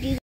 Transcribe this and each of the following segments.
Do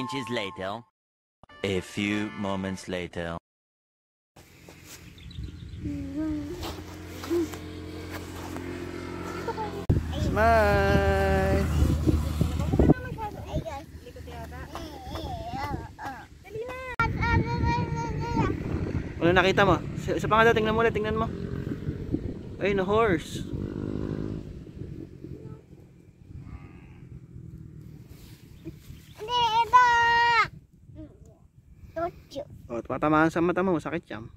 inches later. A few moments later. Smile! Ano nakita mo? Sa, sa pangalawa, tingnan mo ulit, tingnan mo. Ay, no horse. O, oh, patamaan sa mata mo, masakit yan.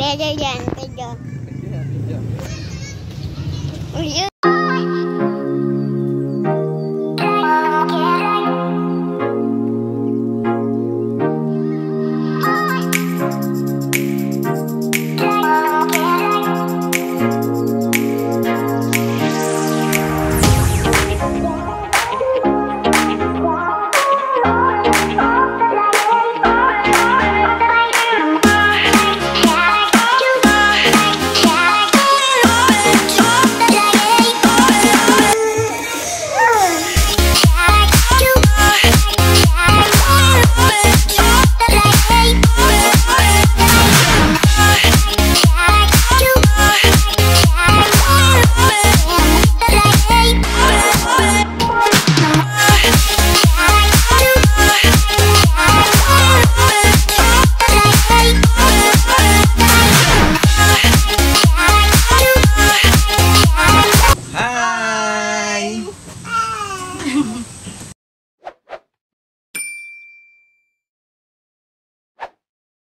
Bây giờ giờ bây giờ.